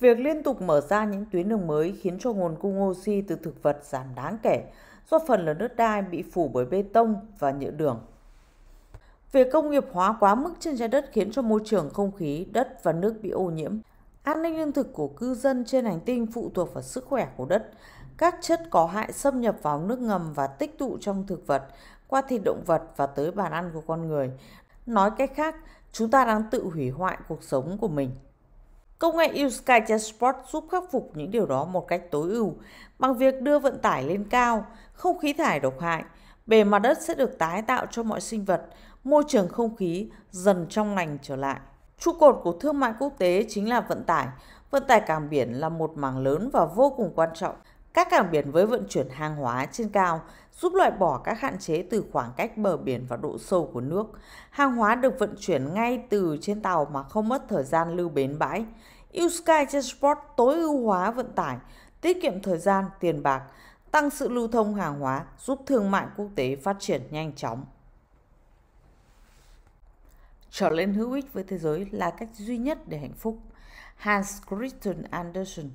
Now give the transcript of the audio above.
Việc liên tục mở ra những tuyến đường mới khiến cho nguồn cung oxy từ thực vật giảm đáng kể do phần lớn đất đai bị phủ bởi bê tông và nhựa đường. Việc công nghiệp hóa quá mức trên trái đất khiến cho môi trường, không khí, đất và nước bị ô nhiễm. An ninh lương thực của cư dân trên hành tinh phụ thuộc vào sức khỏe của đất. Các chất có hại xâm nhập vào nước ngầm và tích tụ trong thực vật, qua thịt động vật và tới bàn ăn của con người. Nói cách khác, chúng ta đang tự hủy hoại cuộc sống của mình. Công nghệ Usky Sport giúp khắc phục những điều đó một cách tối ưu bằng việc đưa vận tải lên cao, không khí thải độc hại, bề mặt đất sẽ được tái tạo cho mọi sinh vật, môi trường không khí dần trong lành trở lại. Trụ cột của thương mại quốc tế chính là vận tải. Vận tải cảng biển là một mảng lớn và vô cùng quan trọng. Các cảng biển với vận chuyển hàng hóa trên cao giúp loại bỏ các hạn chế từ khoảng cách bờ biển và độ sâu của nước. Hàng hóa được vận chuyển ngay từ trên tàu mà không mất thời gian lưu bến bãi. Usky Transport tối ưu hóa vận tải, tiết kiệm thời gian, tiền bạc, tăng sự lưu thông hàng hóa, giúp thương mại quốc tế phát triển nhanh chóng. Trở lên hữu ích với thế giới là cách duy nhất để hạnh phúc. Hans Christian Andersen